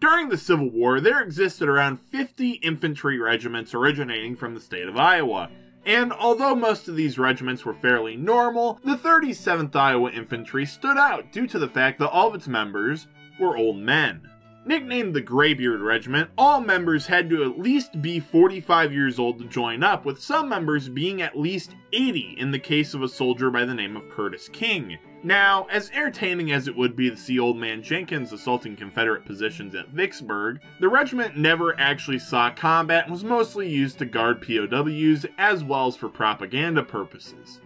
During the Civil War, there existed around 50 infantry regiments originating from the state of Iowa. And although most of these regiments were fairly normal, the 37th Iowa Infantry stood out due to the fact that all of its members were old men. Nicknamed the Graybeard Regiment, all members had to at least be 45 years old to join up, with some members being at least 80 in the case of a soldier by the name of Curtis King. Now, as entertaining as it would be to see Old Man Jenkins assaulting Confederate positions at Vicksburg, the regiment never actually saw combat and was mostly used to guard POWs as well as for propaganda purposes.